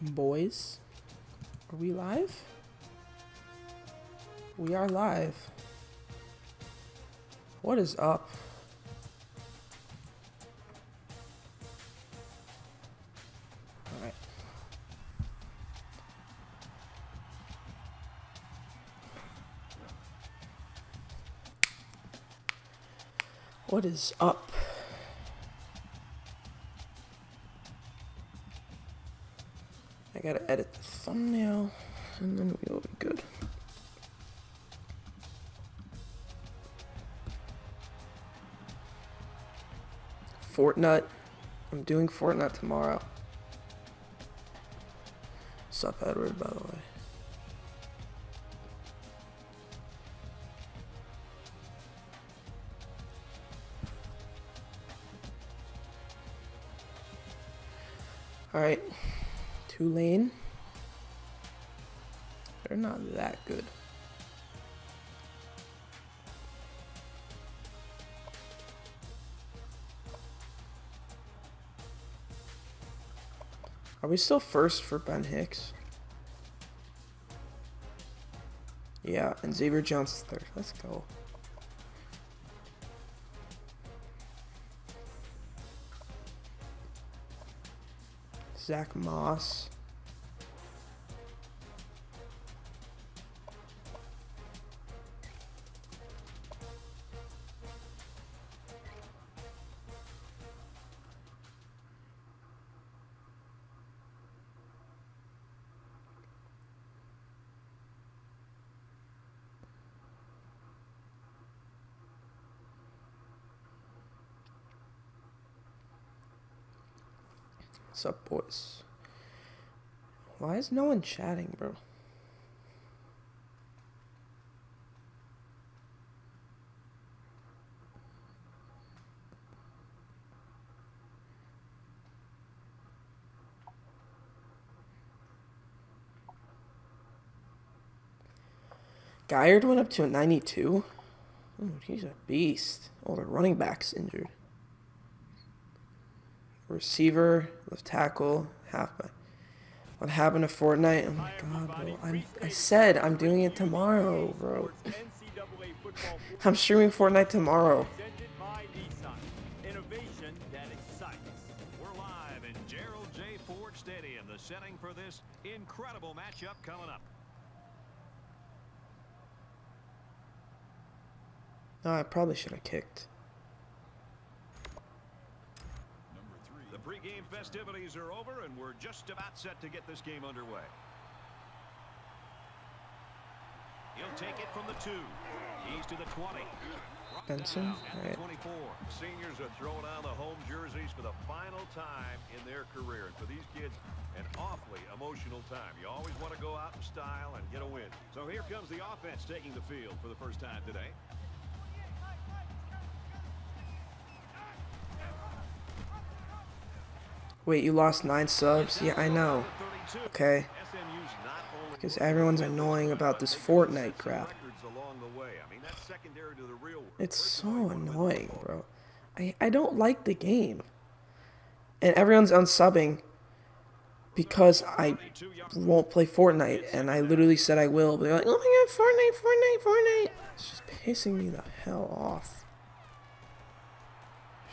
boys. Are we live? We are live. What is up? Alright. What is up? Edit the thumbnail and then we'll be good. Fortnite. I'm doing Fortnite tomorrow. Sup, Edward, by the way. Alright. Tulane. Not that good. Are we still first for Ben Hicks? Yeah, and Xavier Jones third. Let's go. Zach Moss. What's up, boys? Why is no one chatting, bro? Guyard went up to a 92. Oh, he's a beast. Oh, the running back's injured receiver, left tackle, halfback. What happened to Fortnite? Oh my god, bro. I'm, I said I'm doing it tomorrow, bro. I'm streaming Fortnite tomorrow. setting for this incredible matchup coming up. No, I probably should have kicked. Pre-game festivities are over, and we're just about set to get this game underway. He'll take it from the two. He's to the 20. Benson, right. 24. Seniors are throwing on the home jerseys for the final time in their career. And for these kids, an awfully emotional time. You always want to go out in style and get a win. So here comes the offense taking the field for the first time today. Wait, you lost nine subs? Yeah, I know. Okay. Because everyone's annoying about this Fortnite crap. It's so annoying, bro. I, I don't like the game. And everyone's unsubbing because I won't play Fortnite. And I literally said I will. But they're like, oh my god, Fortnite, Fortnite, Fortnite. It's just pissing me the hell off.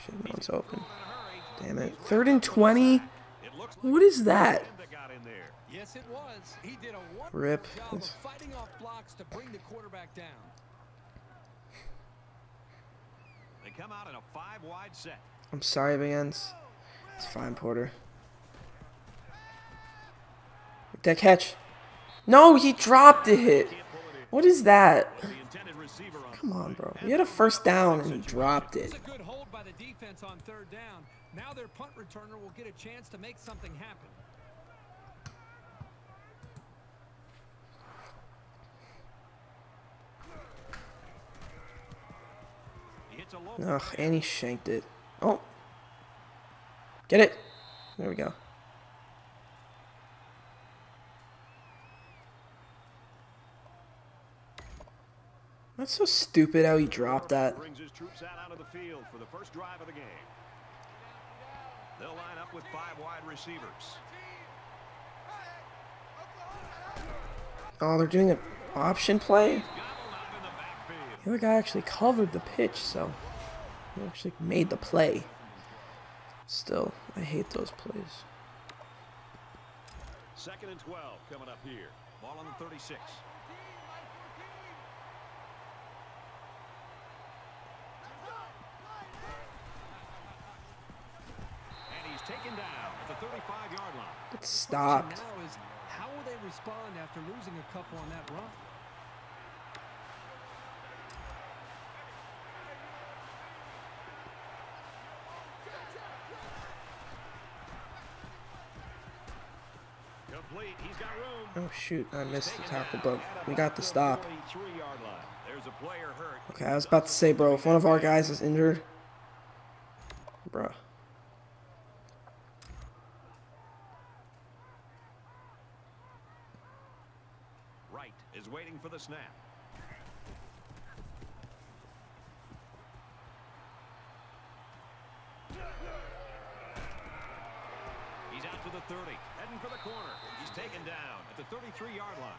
Shit, no one's open. Damn it. Third and 20? What is that? Yes, it was. He did a Rip. fighting off blocks to bring the quarterback down. They come out in a five-wide set. I'm sorry, Vans. It's fine, Porter. That catch. No, he dropped it. What is that? Come on, bro. You had a first down and he dropped it. Now their punt returner will get a chance to make something happen. Ugh, and he shanked it. Oh. Get it. There we go. That's so stupid how he dropped that. They'll line up with five wide receivers. Oh, they're doing an option play? The other guy actually covered the pitch, so he actually made the play. Still, I hate those plays. Second and 12 coming up here. Ball on the 36. Taken down at the 35-yard line. It's stopped. Now is how will they respond after losing a couple on that run? Complete. He's got room. Oh shoot, I missed the tackle, but we got the stop. 43-yard line. There's a player hurt. Okay, I was about to say, bro, if one of our guys is injured, bruh. Wright is waiting for the snap. He's out to the 30, heading for the corner. He's taken down at the 33-yard line.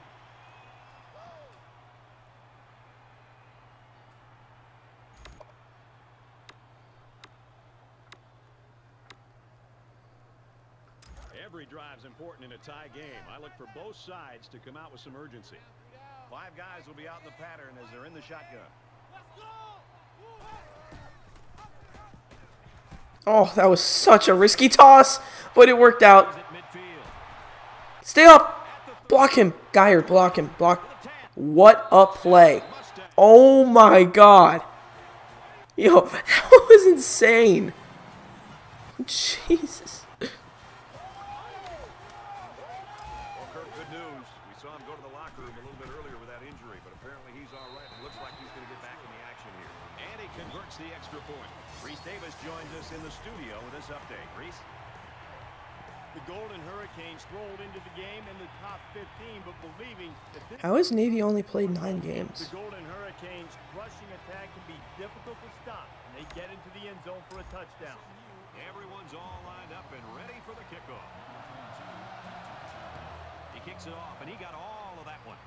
Every drive's important in a tie game. I look for both sides to come out with some urgency. Five guys will be out in the pattern as they're in the shotgun. Oh, that was such a risky toss, but it worked out. He's at midfield. Stay up! Block him! Geyer, block him. Block. What a play. Oh my god. Yo, that was insane. Jesus. How has Navy only played nine games? the Golden Hurricanes rushing attack can be difficult to stop, and they get into the end zone for a touchdown. Everyone's all lined up and ready for the kickoff. He kicks it off, and he got all of that one.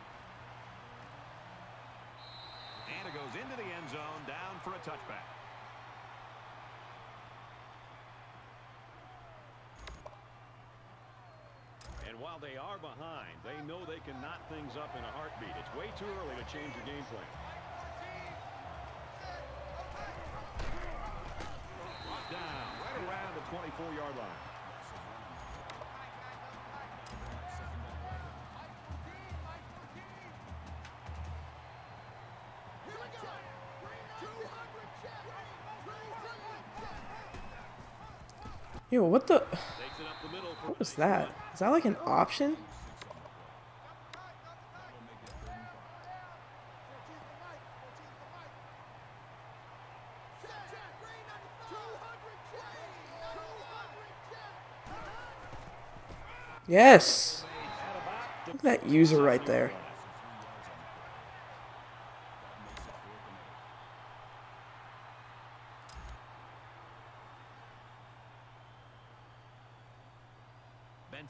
And it goes into the end zone, down for a touchback. And while they are behind, they know they can knot things up in a heartbeat. It's way too early to change the game plan. Brought down right around the 24-yard line. Yo, what the? What was that? Is that like an option? Yes! Look at that user right there.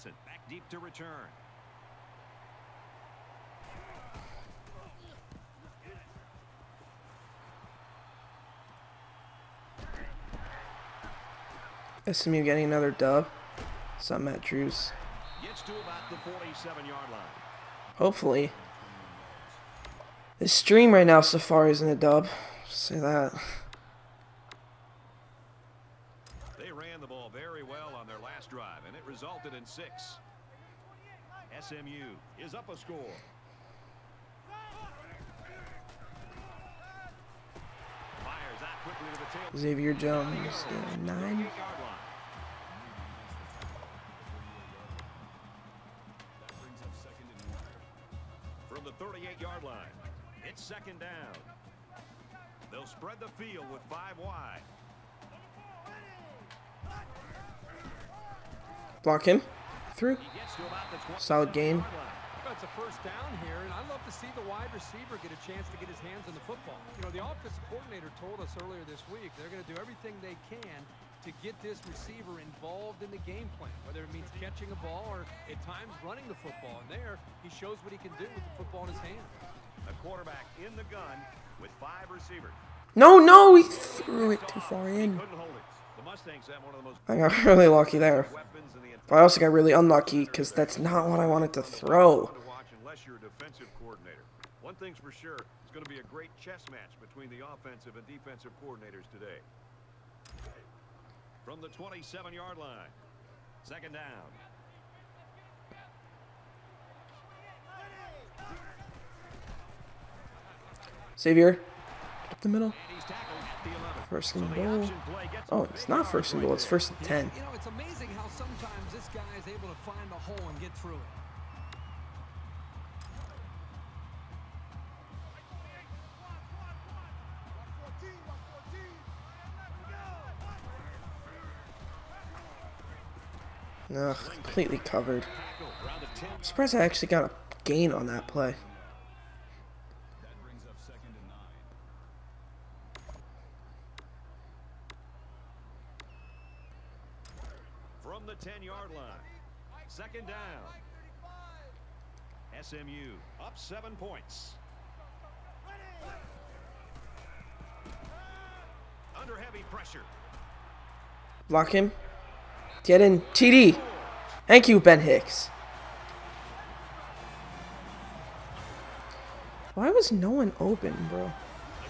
Benson back deep to return. SMU getting another dub. Some Matt Drews. Gets to about the 47-yard line. Hopefully. This stream right now, so far isn't a dub. Say that. They ran the ball very well on their last drive, and it resulted in six. SMU is up a score. Fires out quickly to the tail. Xavier Jones, nine. From the 38-yard line, it's second down. They'll spread the field with five wide. Block him. Through. He gets to about the 20 Solid game. yard. That's a first down here, and I'd love to see the wide receiver get a chance to get his hands on the football. You know, the offensive coordinator told us earlier this week they're going to do everything they can to get this receiver involved in the game plan, whether it means catching a ball or at times running the football. And there, he shows what he can do with the football in his hand. A quarterback in the gun with five receivers. No, no, he threw it too far in. Couldn't hold it. The Mustangs have one of the most I got really lucky there. weapons in the But I also got really unlucky because that's not what I wanted to throw. to watch unless you're a defensive coordinator. One thing's for sure, it's going to be a great chess match between the offensive and defensive coordinators today. From the 27-yard line, second down. Xavier, up the middle. First and goal. option play gets Oh, it's not first and goal. It's first and ten. You know, it's amazing how sometimes this guy is able to find a hole and get through it. Ugh, completely covered. Tackle around the 10. I'm surprised I actually got a gain on that play. From the 10-yard line, second down. SMU up seven points. Under heavy pressure. Block him. Get in. TD. Thank you, Ben Hicks. Why was no one open, bro?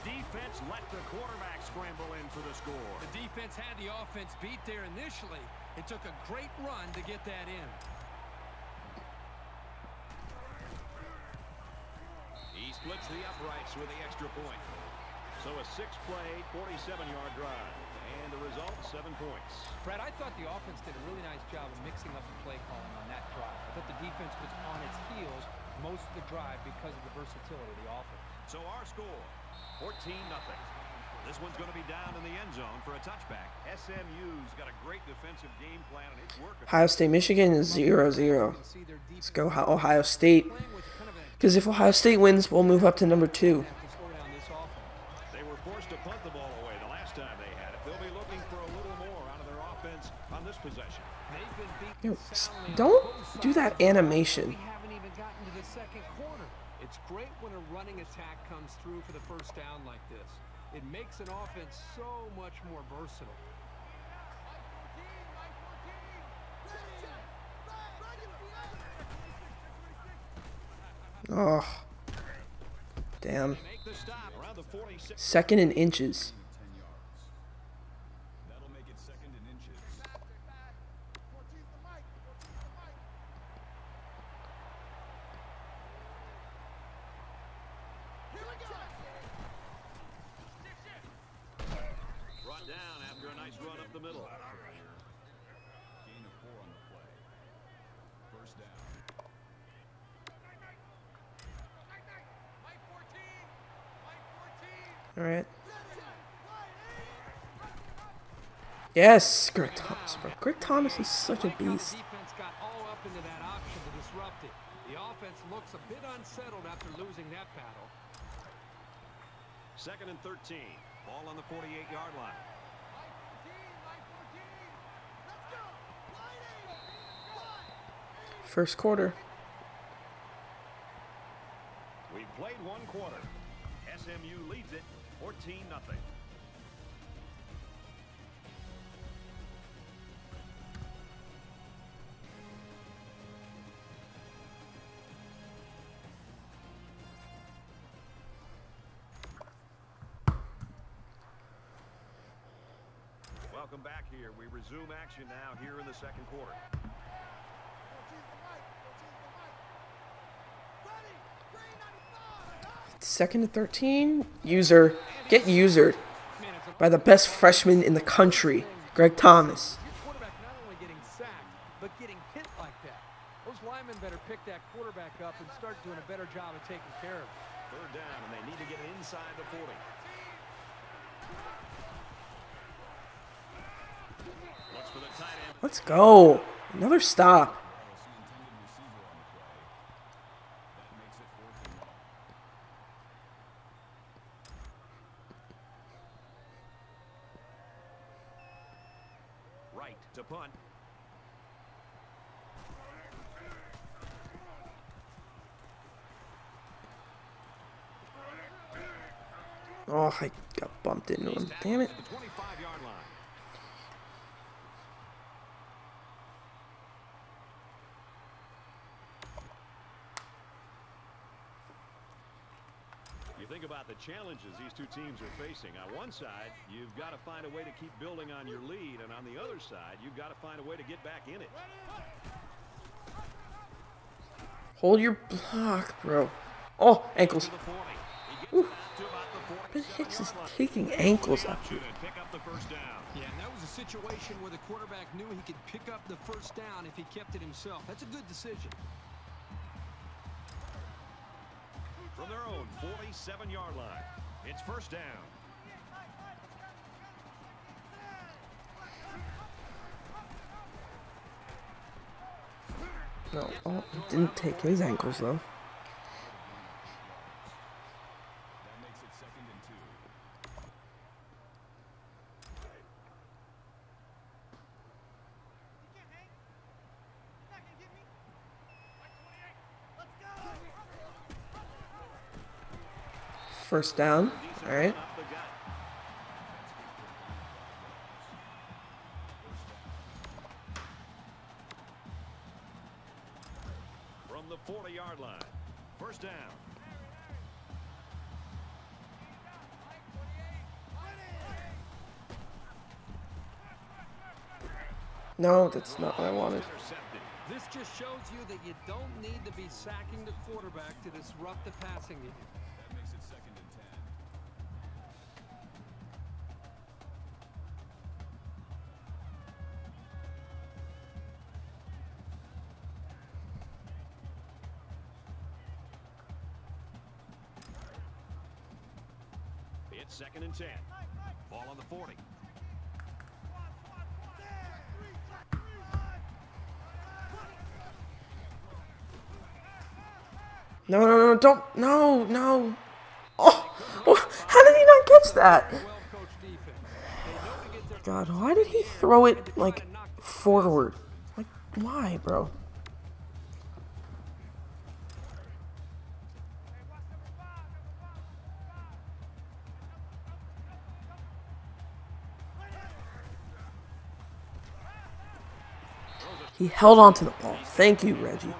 The defense let the quarterback scramble for the score. The defense had the offense beat there initially. It took a great run to get that in. He splits the uprights with the extra point. So a six-play, 47-yard drive. And the result, seven points. Brad, I thought the offense did a really nice job of mixing up the play calling on that drive. I thought the defense was on its heels most of the drive because of the versatility of the offense. So our score, 14 nothing. This one's going to be down in the end zone for a touchback. SMU's got a great defensive game plan, and it's working. Ohio State, Michigan is 0 0. You can see their Let's go Ohio State. playing with kind of a Because if Ohio State wins, we'll move up to number two. have to slow down this offense. They were forced to punt the ball away the last time they had it. They'll be looking for a little more out of their offense on this possession. They've been beaten Yo, s- soundly on don't do that animation. We haven't even gotten to the second quarter. It's great when a running attack comes through for the first down like this. It makes an offense so much more versatile. Oh. Damn. Make the stop around the 46. Second in inches. That'll make it second in inches. Brought down after a nice run up the middle. Gain of four on the play. First down. All right. Yes, Greg Thomas, bro. Greg Thomas is such a Like how the beast. defense got all up into that option to disrupt it. The offense looks a bit unsettled after losing that battle. Second and 13. Ball on the 48-yard line. First quarter. We've played one quarter. SMU leads it 14 nothing. Welcome back here. We resume action now here in the second quarter. Second to 13. User. Get usered Man, it's a by the best freshman in the country, Greg Thomas. Your quarterback not only getting sacked, but getting hit like that. Those linemen better pick that quarterback up and start doing a better job of taking care of him. Third down, and they need to get it inside the 40. Looks for the tight end. Let's go. Another stop. right to punt. Oh, I got bumped into him. Damn it. At the 25-yard line. You think about the challenges these two teams are facing. On one side, you've got to find a way to keep building on your lead, and on the other side, you've got to find a way to get back in it. Hold your block, bro. Oh, ankles. To the 40. He gets it out to about the Ben Hicks is yard taking ankles up To here. pick up the first down. Yeah, and that was a situation where the quarterback knew he could pick up the first down if he kept it himself. That's a good decision. From their own 47-yard line, it's first down. No, oh, didn't take his ankles though. That makes it second and two. First down. All right. Up the gut. From the 40-yard line, first down. No, that's not what I wanted. This just shows you that you don't need to be sacking the quarterback to disrupt the passing game. And 10. Ball on the 40. No, no, no, don't. No, no. Oh, oh how did he not catch that? God, why did he throw it like forward? Like, why, bro? He held on to the ball. Thank you, Reggie.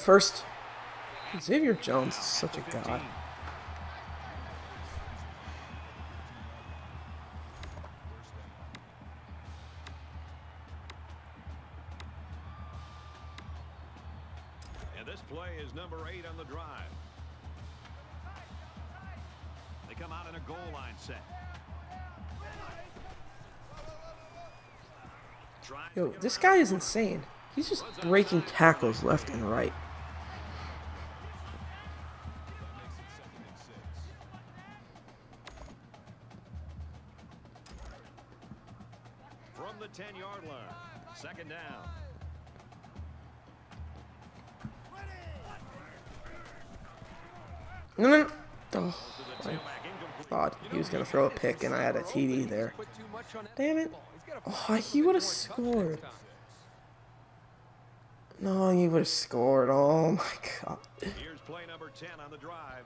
The first. Xavier Jones is such a god. And this play is number eight on the drive. They come out in a goal line set. Yo, this guy is insane. He's just breaking tackles left and right. Going to throw a pick, and I had a TD there. put too much on that Damn it. football. He's gotta Oh, he would have more and touch next scored. No, he would have scored. Oh, my God. Here's play number 10 on the drive.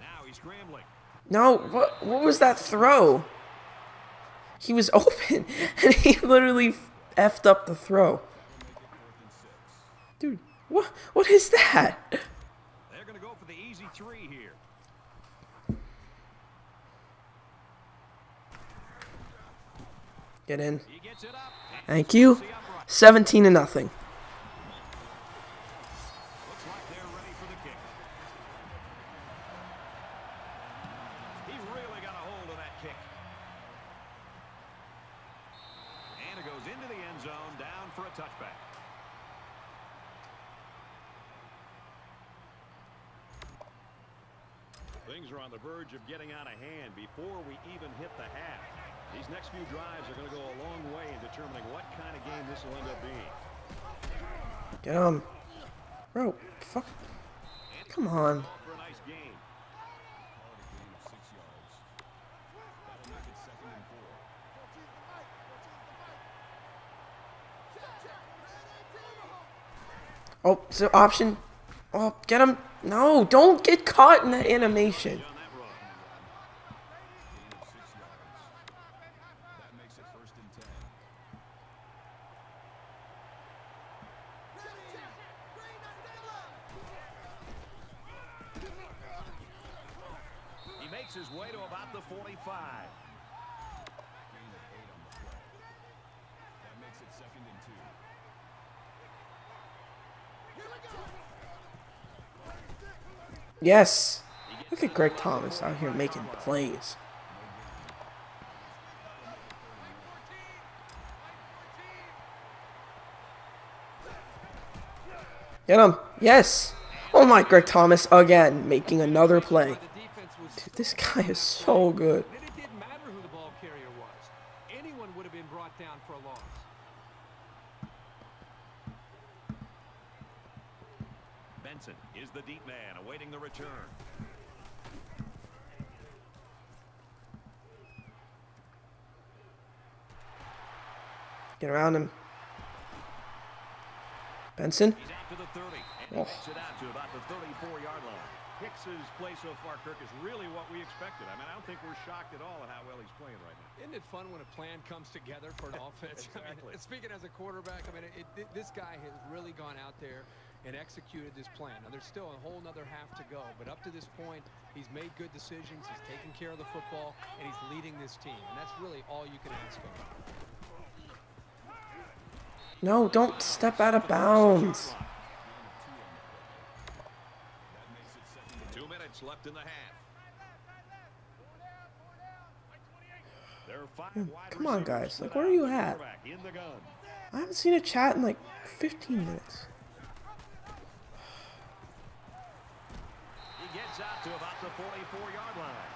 Now he's scrambling. No, what, what was that throw? He was open, and he literally effed up the throw. Dude, what, what is that? They're going to go for the easy three here. Get in. He gets it up. and Thank you. 17 to nothing. Looks like they're ready for the kick. He really kick. And it goes into the end zone, down for a touchback. Things are on the verge of getting out of hand before we even hit the half. These next few drives are going to go a long way in determining what kind of game this will end up being. Get him. Bro, fuck. Come on. Oh, so option. Oh, get him. No, don't get caught in that animation. On that run. Gain of six yards. That makes it first and ten. He makes his way to about the 45. Gain of eight on the play. That makes it second and two. Yes. Look at Greg Thomas out here making plays. Get him. Yes. Oh my, Greg Thomas again making another play. Dude, this guy is so good. And it didn't matter who the ball carrier was. Anyone would have been brought down for a loss. Benson is the deep man awaiting the return. Get around him. Benson. He's out to the 30, and he Oh. it out to about the 34-yard line. Hicks's play so far, Kirk, is really what we expected. I mean, I don't think we're shocked at all at how well he's playing right now. Isn't it fun when a plan comes together for an offense? I mean, speaking as a quarterback, I mean, it, it, this guy has really gone out there and executed this plan. Now, there's still a whole nother half to go, but up to this point, he's made good decisions, he's taken care of the football, and he's leading this team. And that's really all you can ask of him. No, don't step out of bounds. That makes it second and Two minutes left in the half. There are five wide come on, guys. Like, where are you at? quarterback In the gun. I haven't seen a chat in like 15 minutes. He gets out to about the 44-yard line.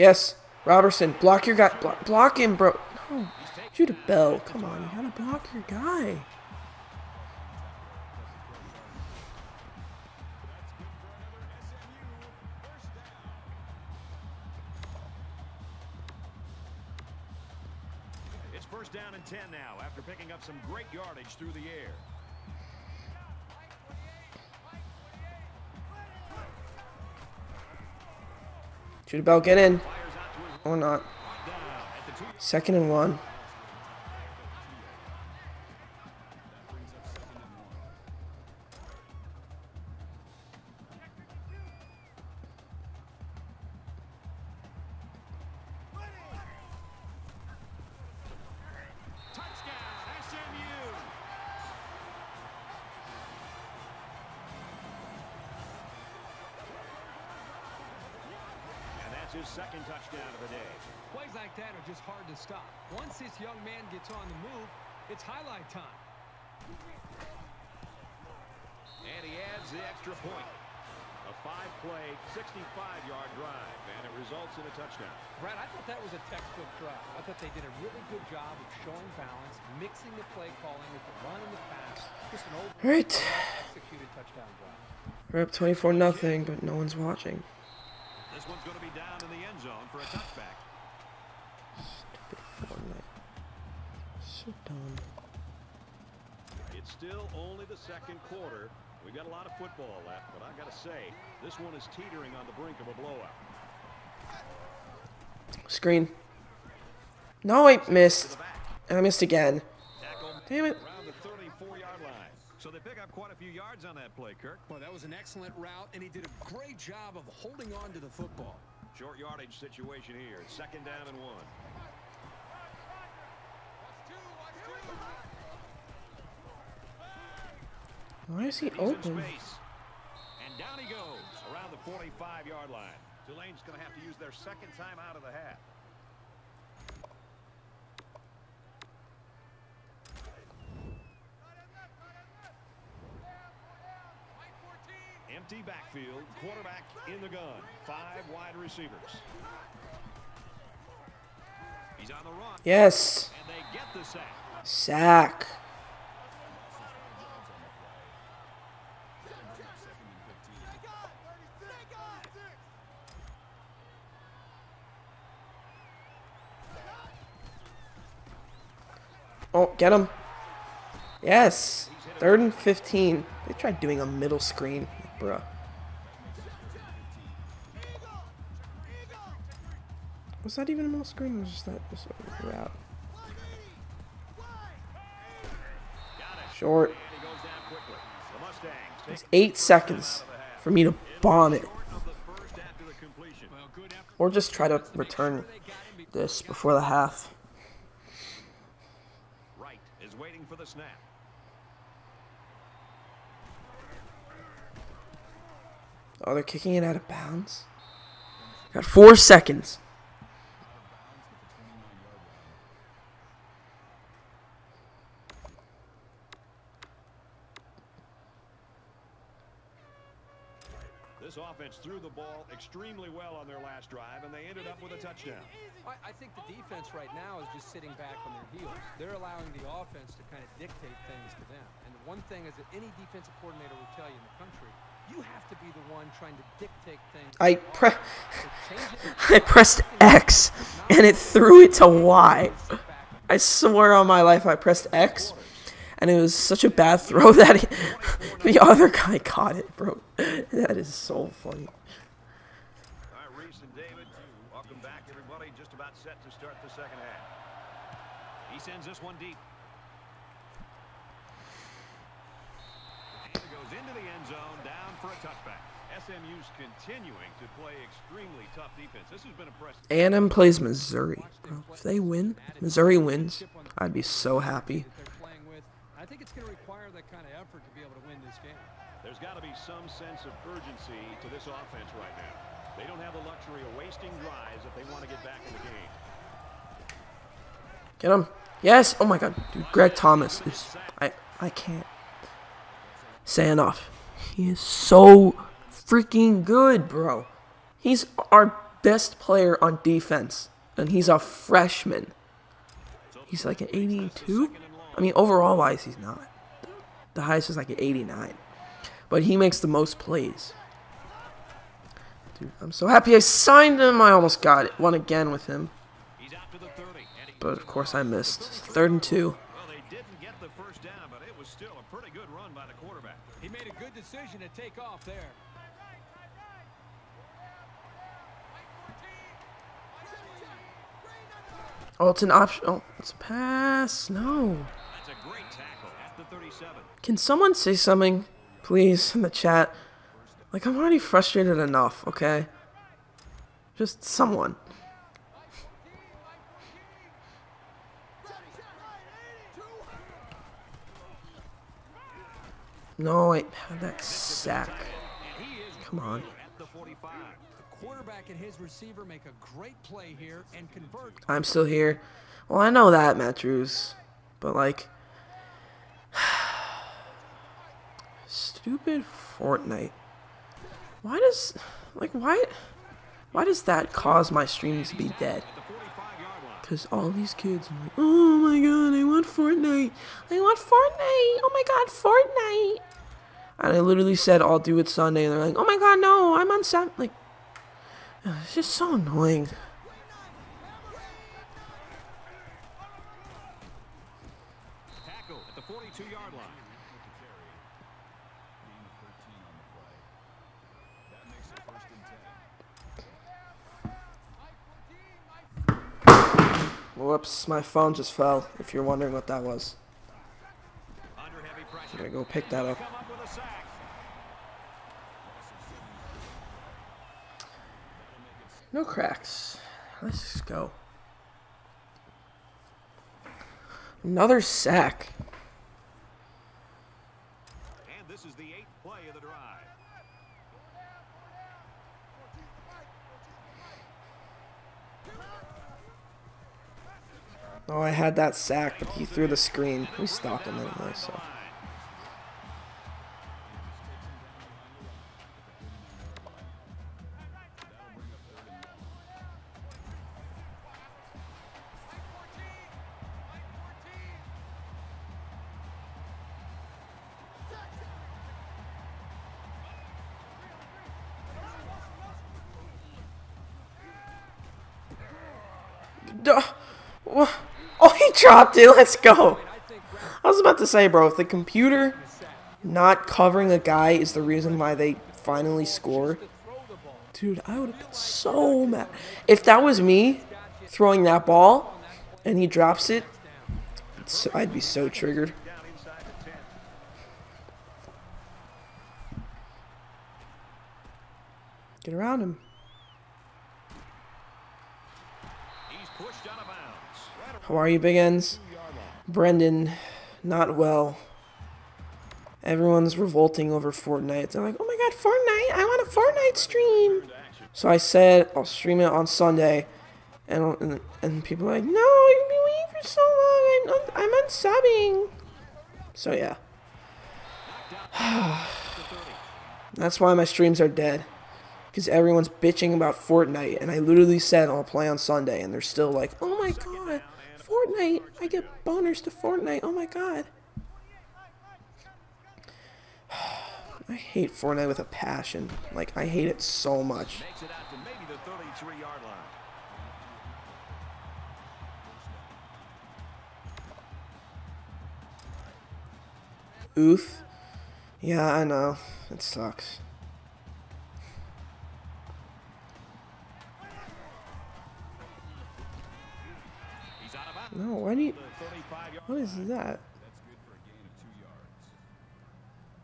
Yes, Robertson, block your guy. Block, block him, bro. No, shoot a bell. Come on, you gotta block your guy. It's first down and 10 now after picking up some great yardage through the air. A bell, get in. Or not. Second and one. To stop. Once this young man gets on the move, it's highlight time. And he adds the extra point. A five-play, 65-yard drive, and it results in a touchdown. Brad, I thought that was a textbook drive. I thought they did a really good job of showing balance, mixing the play calling with the run and the pass. Just an old All right, executed touchdown drive. we're up 24 nothing, but no one's watching. This one's going to be down in the end zone for a touchback. So dumb. It's still only the second quarter. We've got a lot of football left, but I got to say, this one is teetering on the brink of a blowout. Screen. No, I missed. And I missed again. Damn it. around the 34-yard line. So they pick up quite a few yards on that play, Kirk. Well, that was an excellent route, and he did a great job of holding on to the football. Short yardage situation here. Second down and one. Why is he open? And down he goes around the 45-yard line. Tulane's going to have to use their second time out of the half. Empty backfield, quarterback in the gun. Five wide receivers. He's on the run, Yes. and they get the sack. Sack. Oh, get him. Yes. Third and 15. They tried doing a middle screen. Bruh. Was that even a middle screen? Or was just that just a route? It's eight seconds for me to bomb it. of the first after the completion. Well, good effort. Or just try to return this before the half. Wright is waiting for the snap. Oh, they're kicking it out of bounds. Got four seconds. This threw the ball extremely well on their last drive, and they ended up with a touchdown. I, I think the defense right now is just sitting back on their heels. They're allowing the offense to kind of dictate things to them. And the one thing is that any defensive coordinator will tell you in the country, you have to be the one trying to dictate things. I pre- offense. So change it- I pressed X and it threw it to Y. I swear on my life I pressed X and it was such a bad throw that he, the other guy caught it, bro. That is so funny. Welcome back, everybody. Just about set to start the second half. He sends this one deep. Goes into the end zone, down for a touchback. SMU's continuing to play extremely tough defense. This has been impressive. A&M plays Missouri, bro. If they win, Missouri wins, I'd be so happy. that they're playing with. I think it's going to require that kind of effort to be able to win this game. There's got to be some sense of urgency to this offense right now. They don't have the luxury of wasting drives if they want to get back in the game. Get him. Yes. Oh my god, dude. Greg Thomas is. I I can't say enough. He is so freaking good, bro. He's our best player on defense, and he's a freshman. He's like an 82. I mean, overall wise, he's not. The highest is like an 89, but he makes the most plays. Dude, I'm so happy I signed him. I almost got it. One again with him. He's out to the 30. And he But of course I missed. Third and two. Well, they didn't get the first down, but it was still a pretty good run by the quarterback. He made a good decision to take off there. Oh, it's an option. Oh, it's a pass. No. That's a great tackle at the 37. Can someone say something, please, in the chat? Like, I'm already frustrated enough, okay? Just someone. No, wait. That sack. And he is Come on. the quarterback and his receiver make a great play here and convert. I'm still here. Well, I know that, Matthews. But, like. Stupid Fortnite. Why does. Like, why. Why does that cause my streams to be dead? At the 45-yard line. Because all these kids are like, oh my god, I want Fortnite. I want Fortnite. Oh my god, Fortnite. And I literally said, I'll do it Sunday. And they're like, oh my god, no, I'm on Sam. Like, it's just so annoying. Tackle at the 42-yard line. That makes it first and 10. Whoops, my phone just fell, if you're wondering what that was. Pressure. There Gotta go pick that up. Come up with a sack. No cracks. Let's just go. Another sack. And this is the eighth play of the drive. Oh, I had that sack, but he threw the screen. We stopped him anyway, so. Dropped it. Let's go. I was about to say, bro, if the computer not covering a guy is the reason why they finally score, dude, I would have been so mad. If that was me throwing that ball and he drops it, it's- I'd be so triggered. Down inside the 10. Get around him. He's pushed out of bounds. How are you, Big N's? Brendan, not well. Everyone's revolting over Fortnite. They're like, oh my god, Fortnite! I want a Fortnite stream! So I said I'll stream it on Sunday. And, and, and people are like, no, you've been waiting for so long. I'm, I'm unsubbing. So yeah. That's why my streams are dead. Because everyone's bitching about Fortnite. And I literally said I'll play on Sunday. And they're still like, oh my god, Fortnite. I get boners to Fortnite. Oh my god. I hate Fortnite with a passion. Like, I hate it so much. Makes it out to maybe the 33-yard line. Oof. Yeah, I know. It sucks. No, why do you... What is that? That's good for a gain of two yards.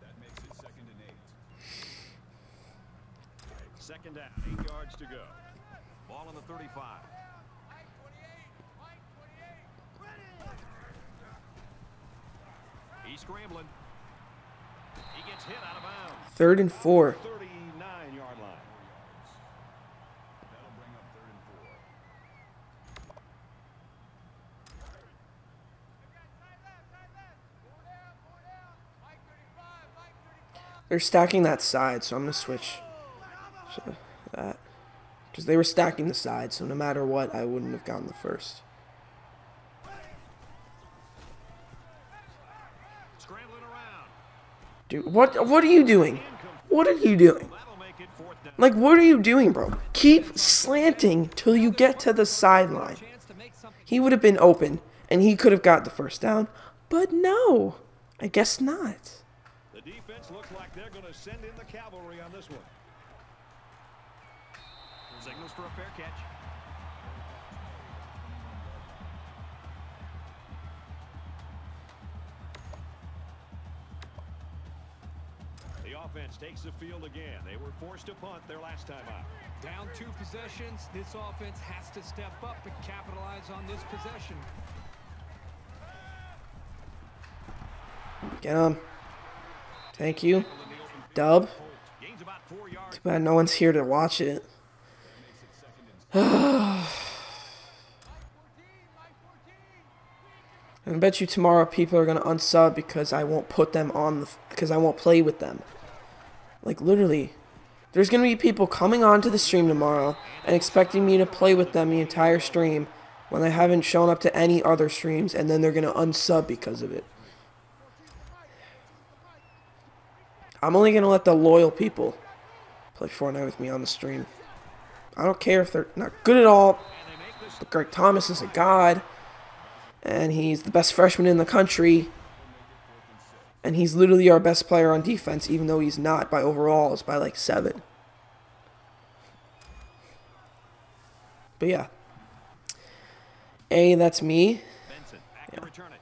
That makes it second and eight. Down, eight yards to go. Ball on the 35. He's scrambling. He gets hit out of bounds. Third and four. 39-yard line. That'll bring up third and four. They're stacking that side, so I'm going to switch to that. Because they were stacking the side, so no matter what, I wouldn't have gotten the first. Dude, what, what are you doing? What are you doing? That'll make it fourth down. Like, what are you doing, bro? Keep slanting till you get to the sideline. Chance to make something. He would have been open, and he could have got the first down. But no, I guess not. The defense looks like they're going to send in the cavalry on this one. Signals for a fair catch. The offense takes the field again. They were forced to punt their last time out. Down two possessions. This offense has to step up and capitalize on this possession. Get him. Thank you. Dub. Gains about four yards. Too bad no one's here to watch it. I bet you tomorrow people are gonna unsub because I won't put them on the because I won't play with them. Like literally, there's gonna be people coming onto the stream tomorrow and expecting me to play with them the entire stream when I haven't shown up to any other streams, and then they're gonna unsub because of it. I'm only gonna let the loyal people play Fortnite with me on the stream. I don't care if they're not good at all. But Greg Thomas is a god, and he's the best freshman in the country. And he's literally our best player on defense, even though he's not by overalls by like seven. But yeah. A, that's me. Benson back to return it.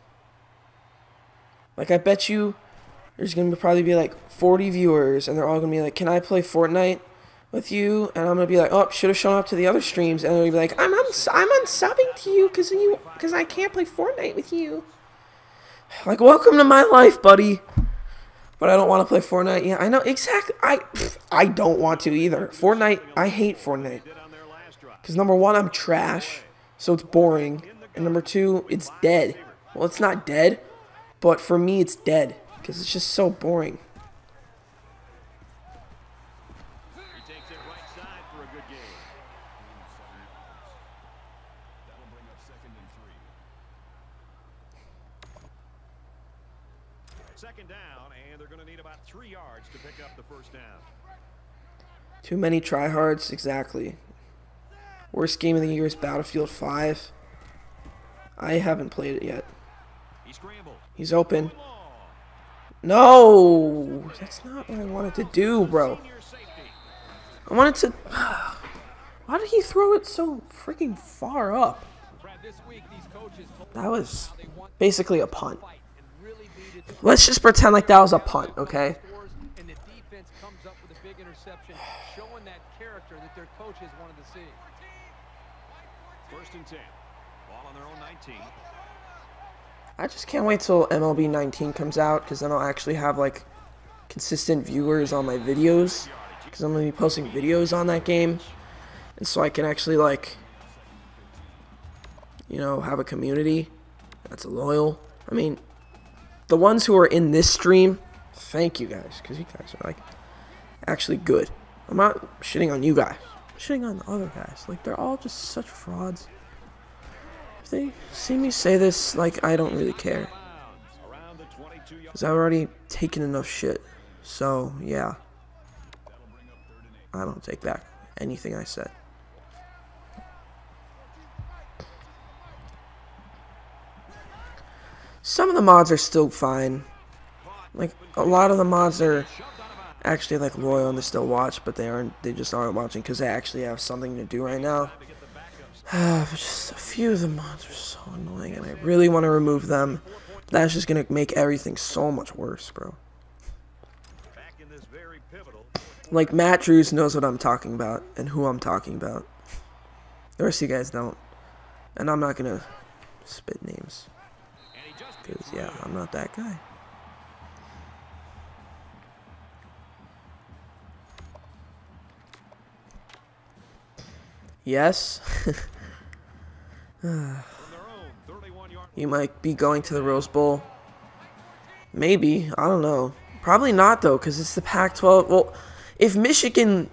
Like I bet you there's gonna probably be like 40 viewers, and they're all gonna be like, "Can I play Fortnite with you?" And I'm gonna be like, "Oh, should have shown up to the other streams," and they'll be like, "I'm uns- I'm unsubbing to you because you because I can't play Fortnite with you." Like, welcome to my life, buddy. But I don't want to play Fortnite. Yeah, I know exactly. I I don't want to either. Fortnite. I hate Fortnite. Because number one, I'm trash, so it's boring. And number two, it's dead. Well, it's not dead, but for me, it's dead. Because it's just so boring. He takes it right side for a good game. That'll bring up second and three. Second down, and they're going to need about three yards to pick up the first down. Too many tryhards, exactly. Worst game of the year is Battlefield 5. I haven't played it yet. He's open. No! That's not what I wanted to do, bro. I wanted to... Why did he throw it so freaking far up? That was basically a punt. Let's just pretend like that was a punt, okay? First and 10. Ball on their own 19. I just can't wait till MLB 19 comes out because then I'll actually have like consistent viewers on my videos because I'm gonna be posting videos on that game, and so I can actually like, you know, have a community that's loyal. I mean, the ones who are in this stream, thank you guys because you guys are like actually good. I'm not shitting on you guys. I'm shitting on the other guys. Like they're all just such frauds. They see me say this, like I don't really care. Bounds around the 22 yard. Because I've already taken enough shit. So, yeah. I don't take back anything I said. Some of the mods are still fine. Like, a lot of the mods are actually, like, loyal and they still watch, but they aren't, they just aren't watching because they actually have something to do right now. But just a few of the mods are so annoying and I really want to remove them. That's just gonna make everything so much worse, bro. Back in this very pivotal. Like Matt Drews knows what I'm talking about and who I'm talking about. The rest of you guys don't. And I'm not gonna spit names. And he just Because, yeah, I'm not that guy. Yes, from their own 31 yard. you might be going to the Rose Bowl. Maybe. I don't know. Probably not, though, because it's the Pac 12. Well, if Michigan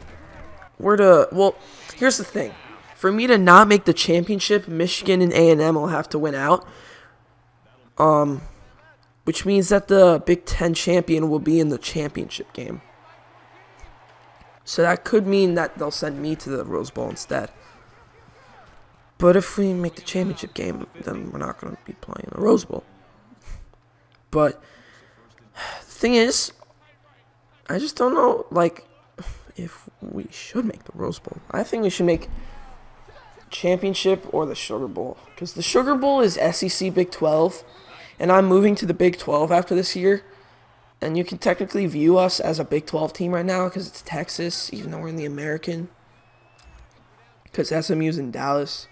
were to. Well, here's the thing. For me to not make the championship, Michigan and A&M will have to win out. Um, which means that the Big Ten champion will be in the championship game. So that could mean that they'll send me to the Rose Bowl instead. But if we make the championship game, then we're not going to be playing the Rose Bowl. But the thing is, I just don't know, like, if we should make the Rose Bowl. I think we should make championship or the Sugar Bowl. Because the Sugar Bowl is SEC Big 12, and I'm moving to the Big 12 after this year. And you can technically view us as a Big 12 team right now because it's Texas, even though we're in the American. Because SMU's in Dallas.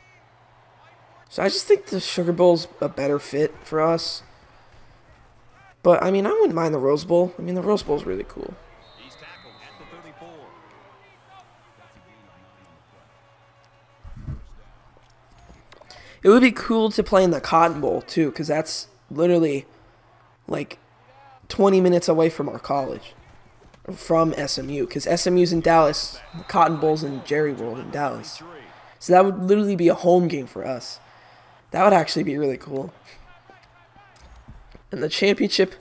So I just think the Sugar Bowl's a better fit for us. But I mean, I wouldn't mind the Rose Bowl. I mean, the Rose Bowl's really cool. He's tackled at the 34. It would be cool to play in the Cotton Bowl too, because that's literally like 20 minutes away from our college, from SMU. Because SMU's in Dallas, the Cotton Bowl's in Jerry World in Dallas. So that would literally be a home game for us. That would actually be really cool. And the championship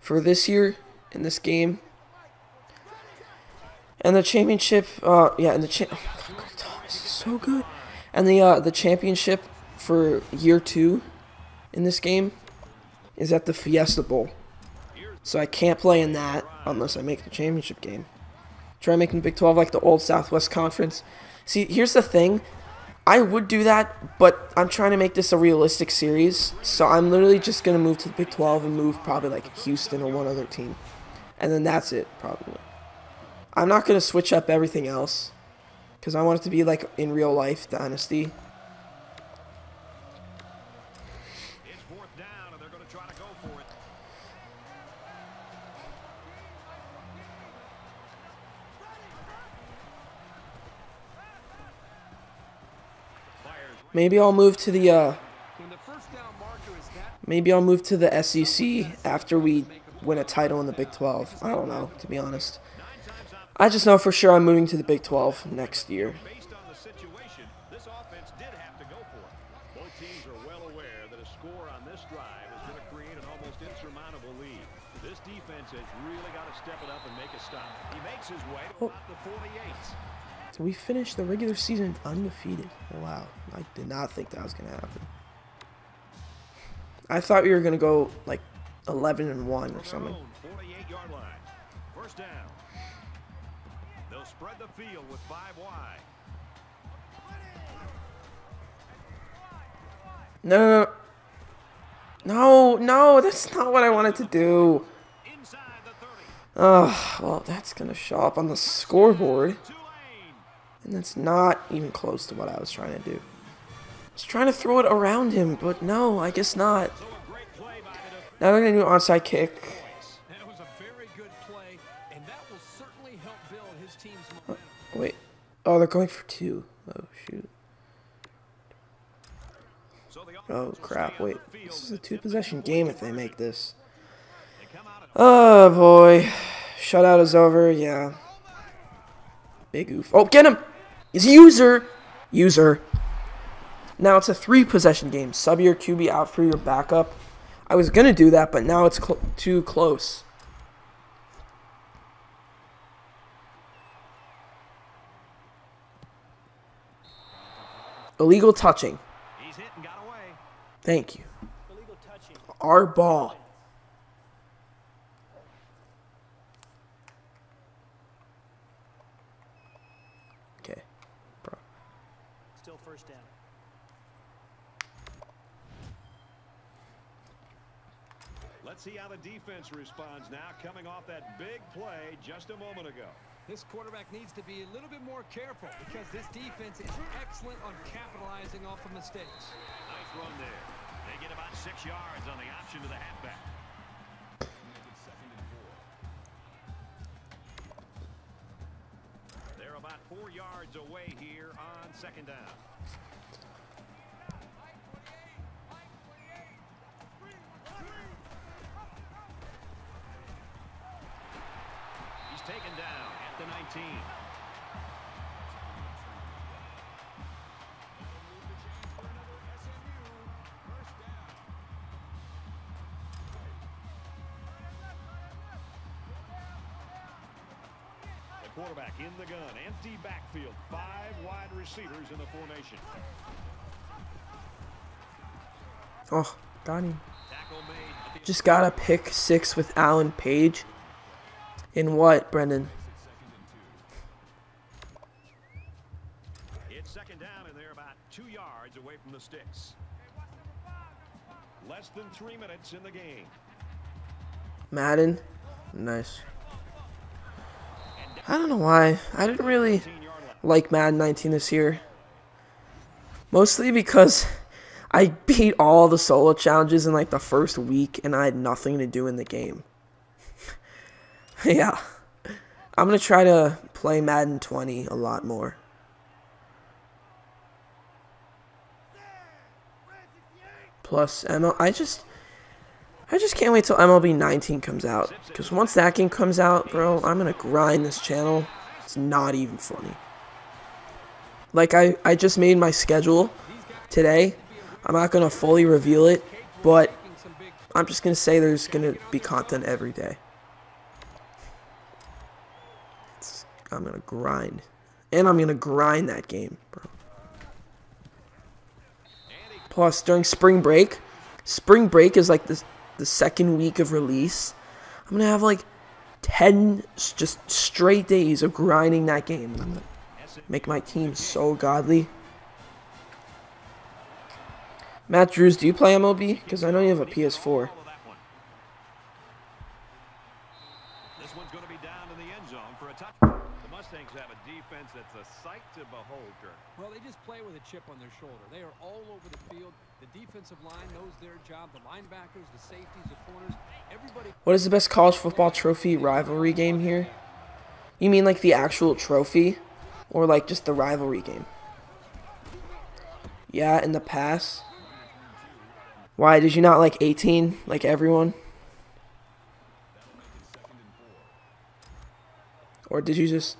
for this year in this game. And the championship, uh, yeah, and the cha- oh my God, Greg Thomas is so good. And the uh, the championship for year two in this game is at the Fiesta Bowl. So I can't play in that unless I make the championship game. Try making Big 12 like the old Southwest Conference. See, here's the thing. I would do that, but I'm trying to make this a realistic series. So I'm literally just going to move to the Big 12 and move probably like Houston or one other team. And then that's it, probably. I'm not going to switch up everything else. Because I want it to be like in real life, Dynasty. It's fourth down, and they're going to try to go for it. Fires Maybe I'll move to the, uh, When the first down marker is that maybe I'll move to the SEC after we win a title in the Big 12. I don't know, to be honest. I just know for sure I'm moving to the Big 12 next year. Based on the situation, this offense did have to go for it. Both teams are well aware that a score on this drive is going to create an almost insurmountable lead. This defense has really got to step it up and make a stop. He makes his way to Oh. about the 48. So we finished the regular season undefeated. Wow, I did not think that was gonna happen. I thought we were gonna go like 11 and one or something. 48-yard line. First down. They'll spread the field with five wide. No, no, no, no, that's not what I wanted to do. Inside the 30. Ugh, well, that's gonna show up on the scoreboard. And that's not even close to what I was trying to do. I was trying to throw it around him, but no, I guess not. Now they're gonna do an onside kick. Wait, oh, they're going for two. Oh shoot. Oh crap, wait. This is a two-possession game if they make this. Oh boy. Shutout is over, yeah. Big oof. Oh, get him! A user! User. Now it's a three possession game. Sub your QB out for your backup. I was gonna do that, but now it's cl- too close. Illegal touching. He's hit and got away. Thank you. Our ball. Okay. Bro. Still first down. Let's see how the defense responds now, coming off that big play just a moment ago. This quarterback needs to be a little bit more careful because this defense is excellent on capitalizing off of mistakes. Nice run there. They get about six yards on the option to the halfback. Make it second and four. They're about four yards away here on second down. Quarterback in the gun, empty backfield, five wide receivers in the formation. Oh, got him. Tackle made at the Just got a pick six with Alan Page. In what, Brendan? Than three minutes in the game. Madden? Nice. I don't know why. I didn't really 10 yard line. like Madden 19 this year. Mostly because I beat all the solo challenges in like the first week and I had nothing to do in the game. yeah. I'm going to try to play Madden 20 a lot more. Plus ML I just I just can't wait till MLB 19 comes out cuz once that game comes out, bro, I'm going to grind this channel. It's not even funny. Like I I just made my schedule today. I'm not going to fully reveal it, but I'm just going to say there's going to be content every day. It's, I'm going to grind. And I'm going to grind that game, bro. Plus, during spring break, spring break is like the, the second week of release. I'm going to have like 10 just straight days of grinding that game. Make my team so godly. Matt Drews, do you play MLB? Because I know you have a PS4. All of that one. This one's going to be down in the end zone for a touch. The Mustangs have a defense that's a sight to behold. Well, they just play with a chip on their shoulder. They are all over the field. The defensive line knows their job. The linebackers, the safeties, the corners, everybody. What is the best college football trophy rivalry game here? You mean like the actual trophy? Or like just the rivalry game? Yeah, in the past. Why, did you not like 18? Like everyone? Or did you just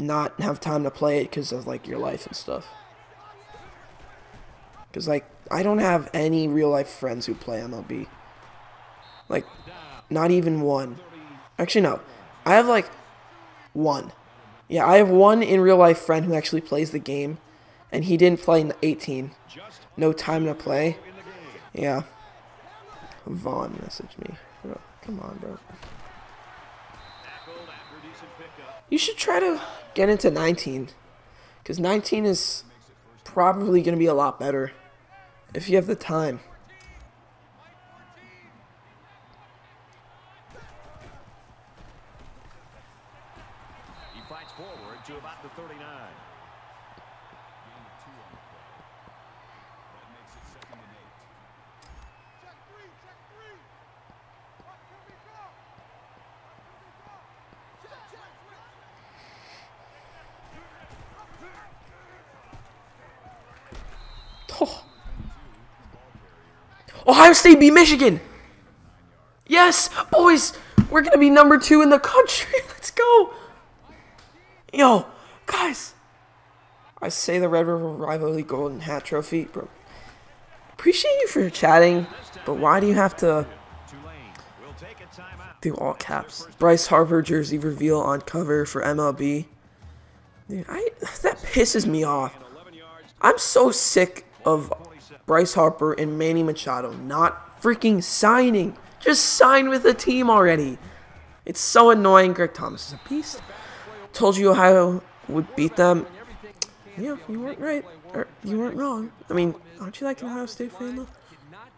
not have time to play it because of like your life and stuff? Because like, I don't have any real life friends who play MLB. Like, not even one. Actually, no. I have like one. Yeah, I have one in real life friend who actually plays the game, and he didn't play in 18. No time to play. Yeah. Vaughn messaged me. Come on, bro. You should try to get into 19. Because 19 is probably going to be a lot better. If you have the time. He fights forward to about the 39. Gain of two on the play. That makes it second and eight. Oh. Ohio State beat Michigan. Yes, boys, we're gonna be number two in the country. Let's go. Yo, guys. I say the Red River Rivalry Golden Hat Trophy, bro. Appreciate you for chatting, but why do you have to do all caps? Bryce Harper jersey reveal on cover for MLB. Dude, I that pisses me off. I'm so sick of Bryce Harper and Manny Machado not freaking signing. Just sign with the team already. It's so annoying. Greg Thomas is a beast. Told you Ohio would beat them. Yeah, you weren't right. Or you weren't wrong. I mean, aren't you like an Ohio State fan though?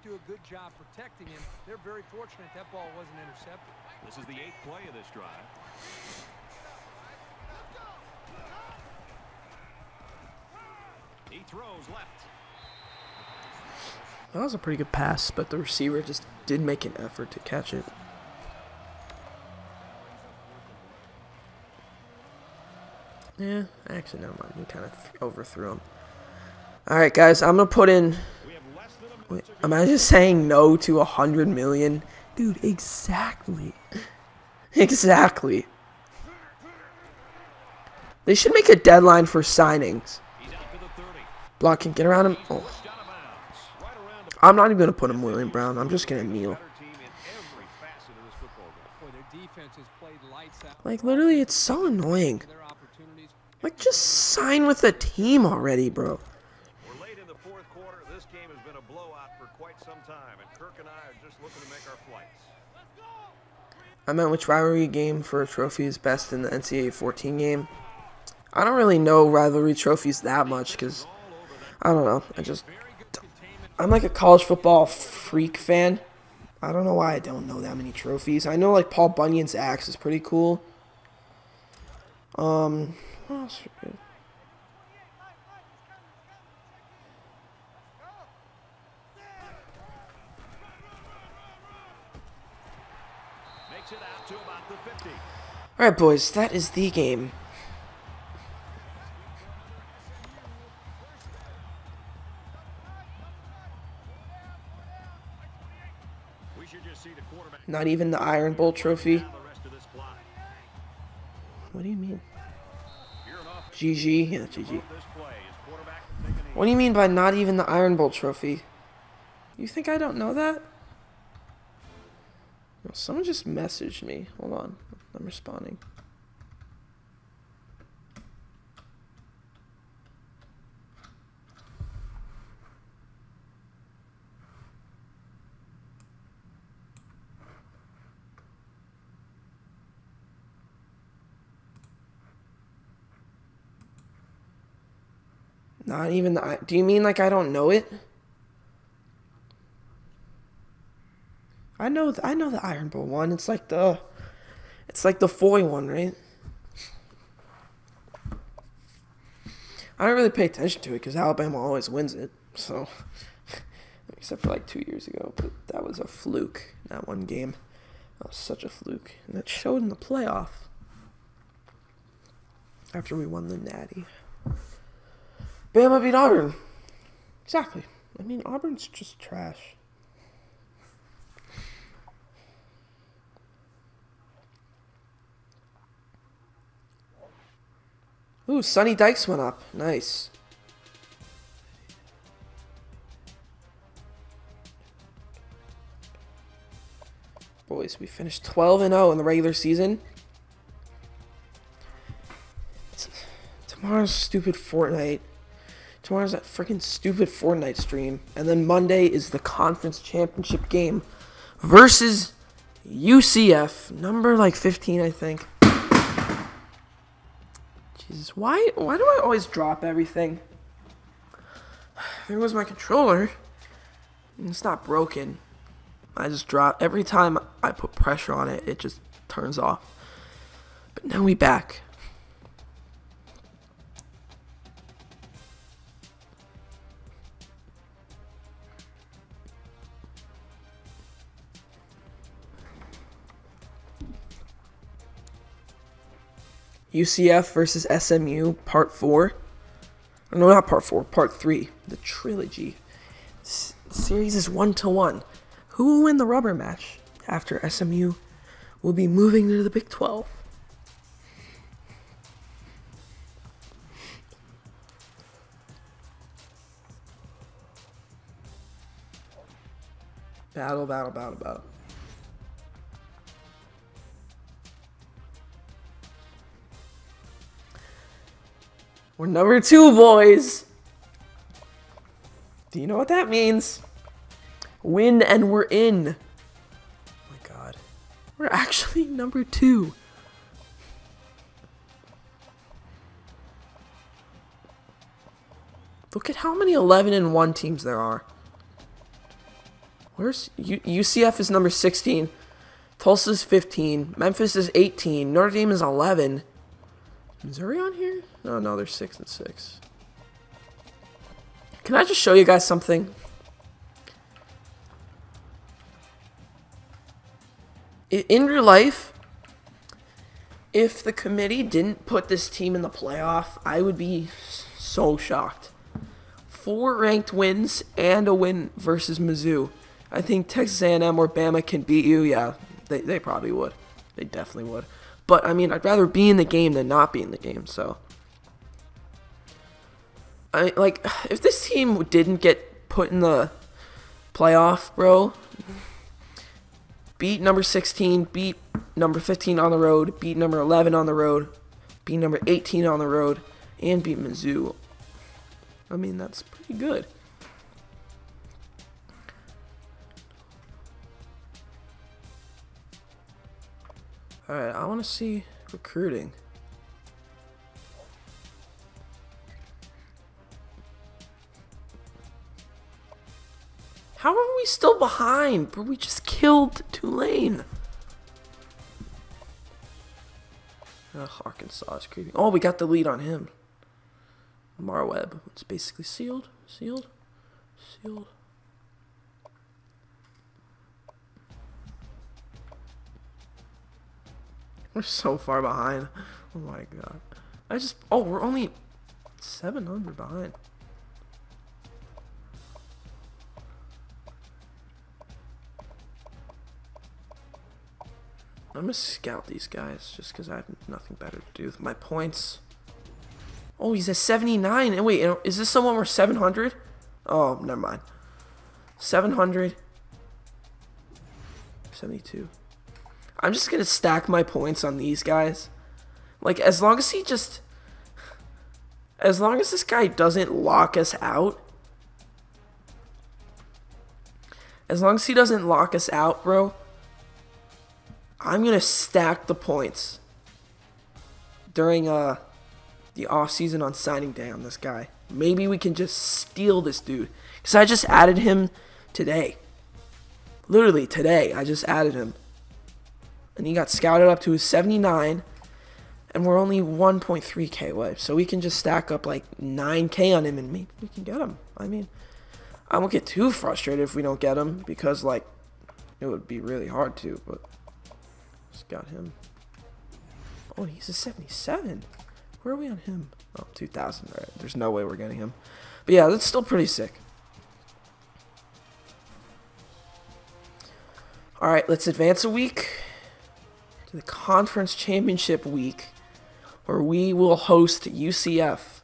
Do a good job protecting him. They're very fortunate that ball wasn't intercepted. This is the eighth play of this drive. He throws left. That was a pretty good pass, but the receiver just didn't make an effort to catch it. Yeah, actually, never mind. He kind of overthrew him. All right, guys, I'm gonna put in. Wait, to go. imagine saying no to a hundred million, dude. Exactly. Exactly. They should make a deadline for signings. He's out to the 30. Blocking, get around him. Oh, Pushed out of bounds. Right around the I'm not even gonna put him William Brown. I'm just gonna kneel. better team in every facet of this football game. Boy, their defense has played lights out. Like literally, it's so annoying. Like just sign with the team already, bro. We're late in the fourth quarter. This game has been a blowout for quite some time, and Kirk and I are just looking to make our flights. I meant which rivalry game for a trophy is best in the NCAA 14 game. I don't really know rivalry trophies that much because I don't know. I just I'm like a college football freak fan. I don't know why I don't know that many trophies. I know like Paul Bunyan's axe is pretty cool. Um, what else? Makes it out to about the 50. All right, boys, that is the game. Not even the Iron Bowl trophy. down the rest of this clock. What do you mean? GG, yeah, GG. this play. His quarterback will take a knee. What do you mean by not even the Iron Bowl trophy? You think I don't know that? No, someone just messaged me. Hold on. I'm responding. Not even the. Do you mean like I don't know it? I know. I know the Iron Bowl one. It's like the. It's like the Foy one, right? I don't really pay attention to it because Alabama always wins it. So, except for like two years ago, but that was a fluke. That one game, that was such a fluke, and that showed in the playoff. After we won the Natty, Bama beat Auburn. Exactly. I mean, Auburn's just trash. Ooh, Sonny Dykes went up. Nice. Boys, we finished 12 and 0 in the regular season. Tomorrow's stupid Fortnite. Tomorrow's that freaking stupid Fortnite stream. And then Monday is the conference championship game versus UCF. Number like 15, I think. Jesus, why why do I always drop everything? There was my controller. It's not broken. I just drop every time I put pressure on it, it just turns off. But now we back. UCF versus SMU, part four. No, not part four, part three. The trilogy. S- series is one to one. Who will win the rubber match after SMU will be moving to the Big 12? Battle, battle, battle, battle. We're number two, boys. Do you know what that means? Win and we're in. Oh my god. We're actually number two. Look at how many 11 and 1 teams there are. Where's U- UCF is number 16. Tulsa's 15. Memphis is 18. Notre Dame is 11. Missouri on here? No, no, they're 6 and 6. Can I just show you guys something? In real life, if the committee didn't put this team in the playoff, I would be so shocked. Four ranked wins and a win versus Mizzou. I think Texas A&M or Bama can beat you. Yeah, they, they probably would. They definitely would. But I mean, I'd rather be in the game than not be in the game. So, I like if this team didn't get put in the playoff, bro. Beat number 16, beat number 15 on the road, beat number 11 on the road, beat number 18 on the road, and beat Mizzou. I mean, that's pretty good. Alright, I want to see recruiting. How are we still behind? Bro, we just killed Tulane. Ugh, Arkansas is creeping. Oh, we got the lead on him. Marweb. It's basically sealed. Sealed. Sealed. We're so far behind. Oh my god. I just. Oh, we're only 700 behind. I'm gonna scout these guys just because I have nothing better to do with my points. Oh, he's at 79. And wait, is this someone we're 700? Oh, never mind. 700. 72. I'm just gonna stack my points on these guys. Like, as long as he just. As long as this guy doesn't lock us out. As long as he doesn't lock us out, bro. I'm gonna stack the points during uh the off season on signing day on this guy. Maybe we can just steal this dude. Because I just added him today. Literally today, I just added him. And he got scouted up to 79. And we're only 1.3k away. So we can just stack up like 9k on him and maybe we can get him. I mean, I won't get too frustrated if we don't get him. Because, like, it would be really hard to. But just got him. Oh, he's a 77. Where are we on him? Oh, 2,000. Right. There's no way we're getting him. But yeah, that's still pretty sick. All right, let's advance a week to the conference championship week where we will host UCF.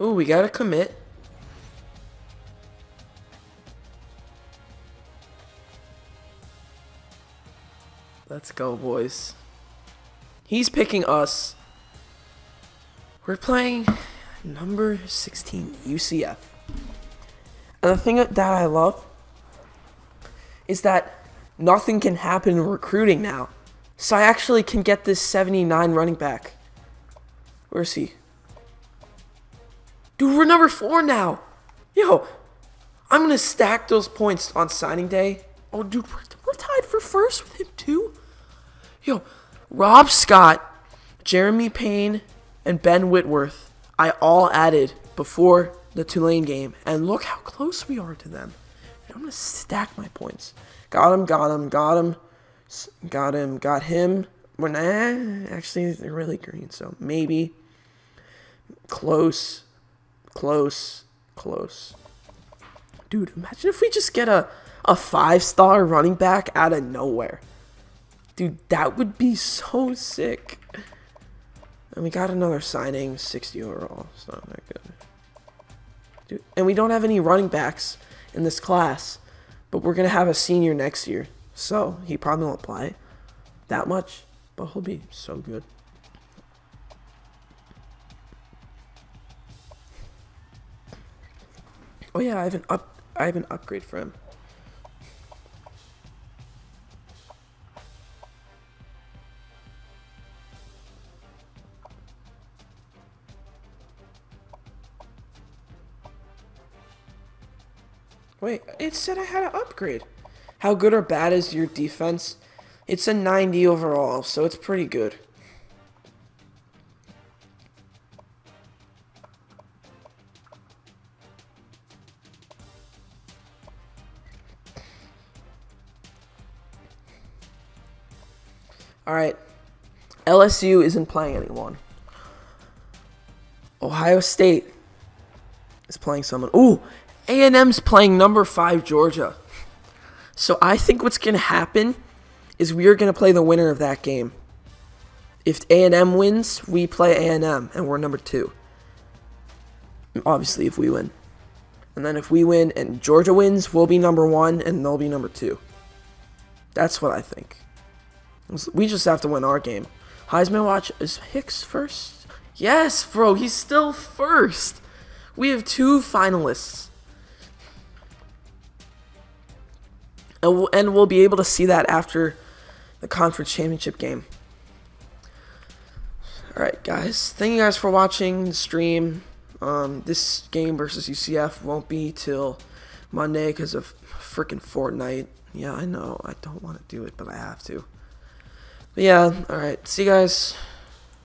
Ooh, we got to commit. Let's go, boys. He's picking us. We're playing number 16, UCF. And the thing that I love is that nothing can happen in recruiting now. So I actually can get this 79 running back. Where's he? Number four now. Yo, I'm gonna stack those points on signing day. Oh, dude, we're, we're tied for first with him too. Yo, Rob Scott, Jeremy Payne, and Ben Whitworth, I all added before the Tulane game, and look how close we are to them. I'm gonna stack my points. Got him, got him, got him, got him, got him. Well, nah, actually, they're really green, so maybe close. Close. Close. Dude, imagine if we just get a, a five star running back out of nowhere. Dude, that would be so sick. And we got another signing, 60 overall. It's not that good. Dude, and we don't have any running backs in this class. But we're going to have a senior next year. So he probably won't play that much. But he'll be so good. Oh yeah, I have an up I have an upgrade for him. Wait, it said I had an upgrade. How good or bad is your defense? It's a 90 overall, so it's pretty good. All right. LSU isn't playing anyone. Ohio State is playing someone. Ooh, A&M's playing number 5 Georgia. So I think what's going to happen is we are going to play the winner of that game. If A&M wins, we play A&M and we're number 2. Obviously if we win. And then if we win and Georgia wins, we'll be number 1 and they'll be number 2. That's what I think. We just have to win our game. Heisman Watch is Hicks first? Yes, bro, he's still first. We have two finalists. And we'll, be able to see that after the conference championship game. Alright, guys. Thank you guys for watching the stream. Um, this game versus UCF won't be till Monday because of freaking Fortnite. Yeah, I know. I don't want to do it, but I have to. But yeah, alright. See you guys.